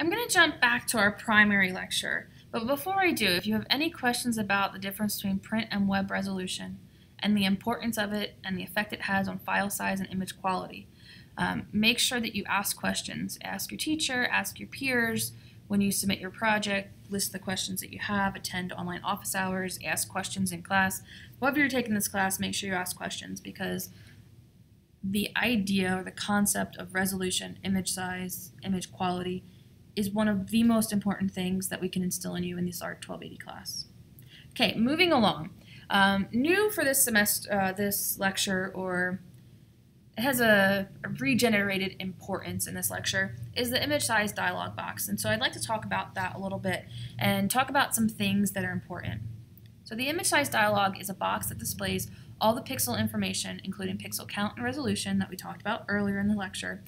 I'm going to jump back to our primary lecture, but before I do, if you have any questions about the difference between print and web resolution and the importance of it and the effect it has on file size and image quality, um, make sure that you ask questions. Ask your teacher, ask your peers when you submit your project, list the questions that you have, attend online office hours, ask questions in class. Whoever you're taking this class, make sure you ask questions because the idea or the concept of resolution, image size, image quality is one of the most important things that we can instill in you in this ART 1280 class. Okay, moving along. Um, new for this semester, uh, this lecture, or it has a, a, regenerated importance in this lecture, is the image size dialog box. And so I'd like to talk about that a little bit and talk about some things that are important. So the image size dialog is a box that displays all the pixel information, including pixel count and resolution that we talked about earlier in the lecture,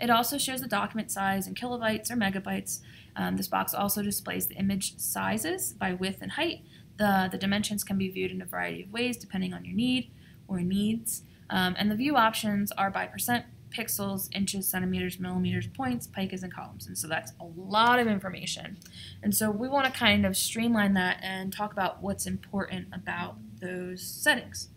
it also shows the document size in kilobytes or megabytes. Um, this box also displays the image sizes by width and height. The, the dimensions can be viewed in a variety of ways depending on your need or needs. Um, and the view options are by percent, pixels, inches, centimeters, millimeters, points, picas, and columns. And so that's a lot of information. And so we want to kind of streamline that and talk about what's important about those settings.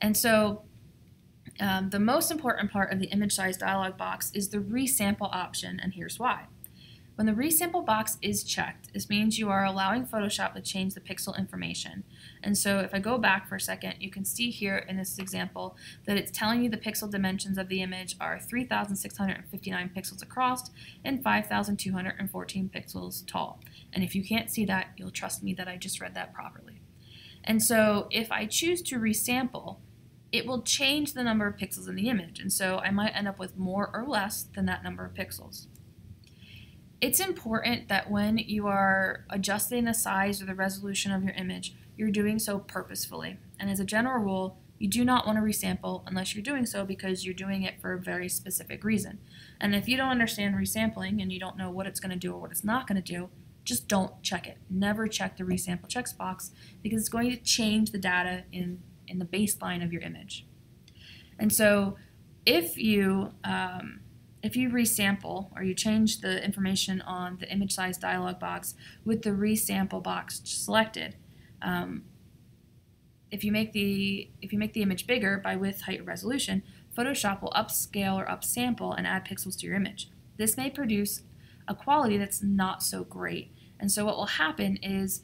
And so um, the most important part of the image size dialog box is the resample option, and here's why. When the resample box is checked, this means you are allowing Photoshop to change the pixel information. And so if I go back for a second, you can see here in this example that it's telling you the pixel dimensions of the image are 3,659 pixels across and 5,214 pixels tall. And if you can't see that, you'll trust me that I just read that properly. And so if I choose to resample, it will change the number of pixels in the image. And so I might end up with more or less than that number of pixels. It's important that when you are adjusting the size or the resolution of your image, you're doing so purposefully. And as a general rule, you do not want to resample unless you're doing so because you're doing it for a very specific reason. And if you don't understand resampling and you don't know what it's going to do or what it's not going to do, just don't check it. Never check the resample checks box because it's going to change the data in in the baseline of your image. And so if you um, if you resample or you change the information on the image size dialog box with the resample box selected, um, if you make the if you make the image bigger by width, height, resolution, Photoshop will upscale or upsample and add pixels to your image. This may produce a quality that's not so great. And so what will happen is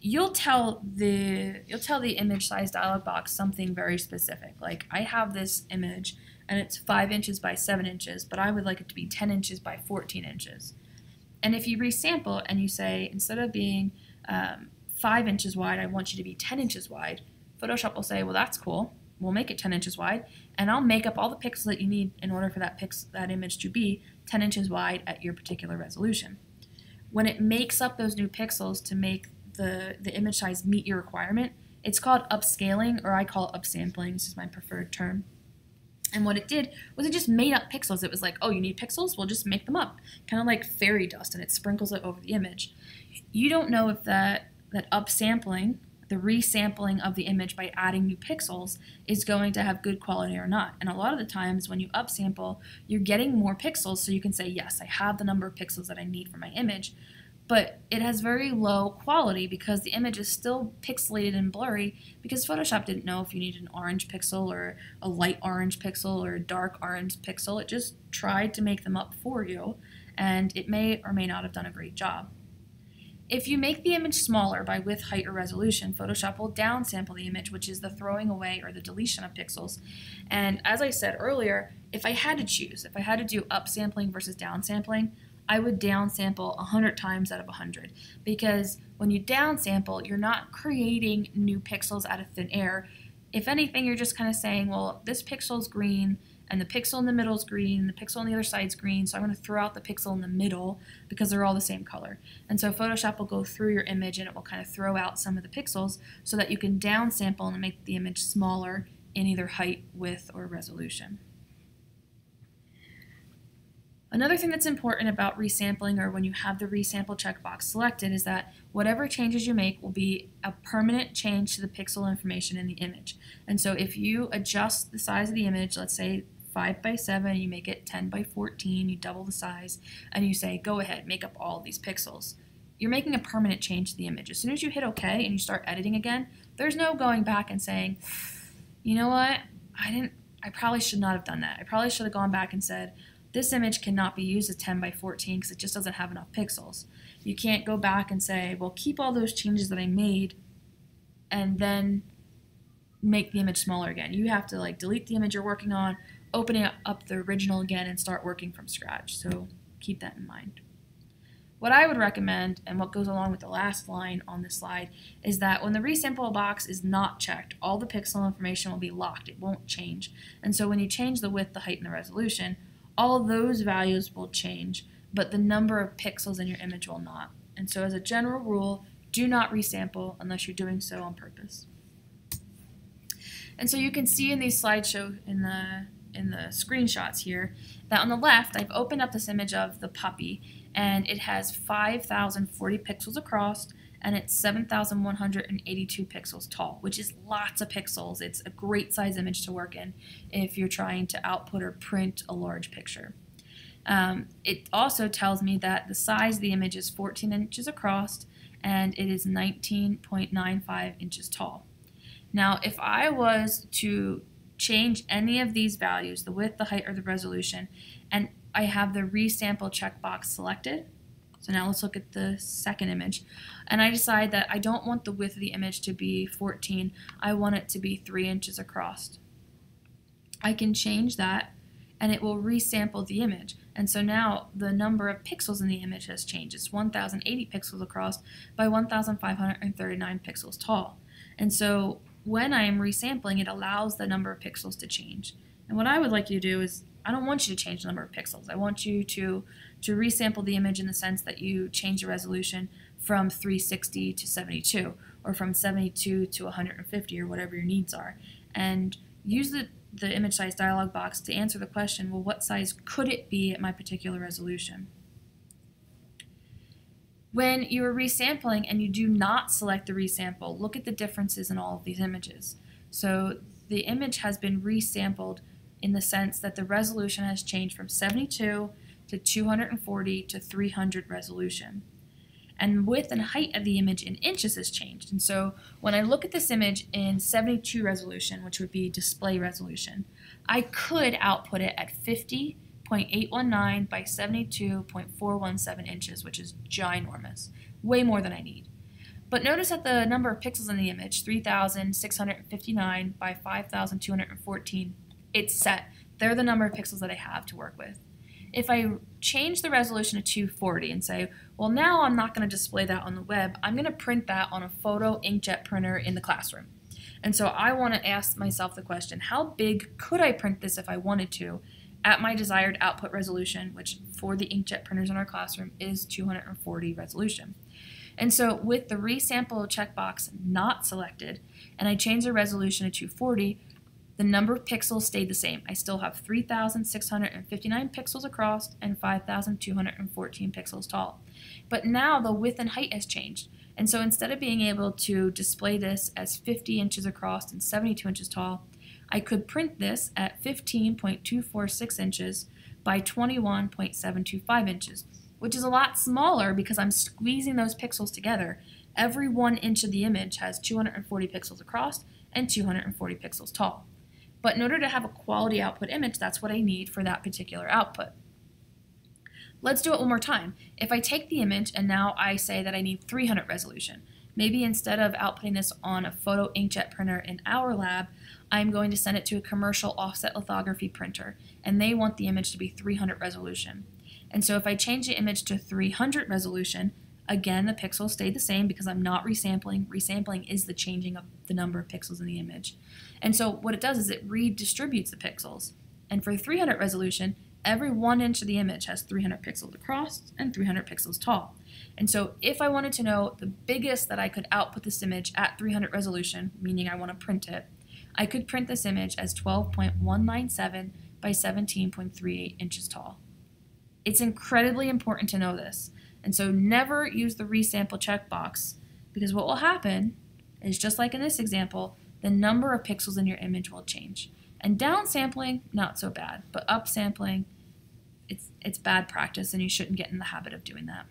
you'll tell the you'll tell the image size dialog box something very specific. Like I have this image and it's five inches by seven inches, but I would like it to be 10 inches by 14 inches. And if you resample and you say instead of being um, five inches wide, I want you to be 10 inches wide, Photoshop will say, well, that's cool. We'll make it 10 inches wide, and I'll make up all the pixels that you need in order for that pix that image to be 10 inches wide at your particular resolution. When it makes up those new pixels to make the, the image size meet your requirement. It's called upscaling, or I call it upsampling. This is my preferred term. And what it did was it just made up pixels. It was like, oh, you need pixels? We'll just make them up. Kind of like fairy dust, and it sprinkles it over the image. You don't know if that, that upsampling, the resampling of the image by adding new pixels, is going to have good quality or not. And a lot of the times when you upsample, you're getting more pixels, so you can say, yes, I have the number of pixels that I need for my image but it has very low quality because the image is still pixelated and blurry because Photoshop didn't know if you needed an orange pixel or a light orange pixel or a dark orange pixel. It just tried to make them up for you and it may or may not have done a great job. If you make the image smaller by width, height, or resolution, Photoshop will downsample the image, which is the throwing away or the deletion of pixels. And as I said earlier, if I had to choose, if I had to do upsampling versus downsampling, I would downsample 100 times out of 100 because when you downsample, you're not creating new pixels out of thin air. If anything, you're just kind of saying, well, this pixel's green and the pixel in the middle is green, and the pixel on the other side is green, so I'm going to throw out the pixel in the middle because they're all the same color. And so Photoshop will go through your image and it will kind of throw out some of the pixels so that you can downsample and make the image smaller in either height, width, or resolution. Another thing that's important about resampling or when you have the resample checkbox selected is that whatever changes you make will be a permanent change to the pixel information in the image. And so if you adjust the size of the image, let's say 5 by 7, you make it 10 by 14, you double the size, and you say, go ahead, make up all these pixels. You're making a permanent change to the image. As soon as you hit OK and you start editing again, there's no going back and saying, you know what, I didn't, I probably should not have done that. I probably should have gone back and said, this image cannot be used as 10 by 14 because it just doesn't have enough pixels. You can't go back and say, well, keep all those changes that I made and then make the image smaller again. You have to like delete the image you're working on, open it up the original again, and start working from scratch. So keep that in mind. What I would recommend, and what goes along with the last line on this slide, is that when the resample box is not checked, all the pixel information will be locked. It won't change. And so when you change the width, the height, and the resolution, all those values will change, but the number of pixels in your image will not. And so as a general rule, do not resample unless you're doing so on purpose. And so you can see in these slideshow in the in the screenshots here that on the left I've opened up this image of the puppy and it has 5,040 pixels across and it's 7,182 pixels tall, which is lots of pixels. It's a great size image to work in if you're trying to output or print a large picture. Um, it also tells me that the size of the image is 14 inches across and it is 19.95 inches tall. Now, if I was to change any of these values, the width, the height, or the resolution, and I have the resample checkbox selected, so now let's look at the second image, and I decide that I don't want the width of the image to be 14, I want it to be 3 inches across. I can change that and it will resample the image. And so now the number of pixels in the image has changed. It's 1080 pixels across by 1539 pixels tall. And so when I am resampling, it allows the number of pixels to change. And what I would like you to do is, I don't want you to change the number of pixels. I want you to, to resample the image in the sense that you change the resolution from 360 to 72, or from 72 to 150, or whatever your needs are. And use the, the image size dialog box to answer the question, well, what size could it be at my particular resolution? When you are resampling and you do not select the resample, look at the differences in all of these images. So the image has been resampled in the sense that the resolution has changed from 72 to 240 to 300 resolution. And width and height of the image in inches has changed. And so when I look at this image in 72 resolution, which would be display resolution, I could output it at 50.819 by 72.417 inches, which is ginormous, way more than I need. But notice that the number of pixels in the image, 3,659 by 5,214, it's set. They're the number of pixels that I have to work with. If I change the resolution to 240 and say, well, now I'm not going to display that on the web, I'm going to print that on a photo inkjet printer in the classroom. And so I want to ask myself the question, how big could I print this if I wanted to? at my desired output resolution, which for the inkjet printers in our classroom is 240 resolution. And so with the resample checkbox not selected, and I change the resolution to 240, the number of pixels stayed the same. I still have 3,659 pixels across and 5,214 pixels tall. But now the width and height has changed. And so instead of being able to display this as 50 inches across and 72 inches tall, I could print this at 15.246 inches by 21.725 inches, which is a lot smaller because I'm squeezing those pixels together. Every one inch of the image has 240 pixels across and 240 pixels tall. But in order to have a quality output image, that's what I need for that particular output. Let's do it one more time. If I take the image and now I say that I need 300 resolution, maybe instead of outputting this on a photo inkjet printer in our lab, I'm going to send it to a commercial offset lithography printer, and they want the image to be 300 resolution. And so if I change the image to 300 resolution, again, the pixels stay the same because I'm not resampling. Resampling is the changing of the number of pixels in the image. And so what it does is it redistributes the pixels. And for 300 resolution, every one inch of the image has 300 pixels across and 300 pixels tall. And so if I wanted to know the biggest that I could output this image at 300 resolution, meaning I want to print it, I could print this image as 12.197 by 17.38 inches tall. It's incredibly important to know this, and so never use the resample checkbox because what will happen is just like in this example, the number of pixels in your image will change. And downsampling, not so bad, but upsampling, it's it's bad practice and you shouldn't get in the habit of doing that.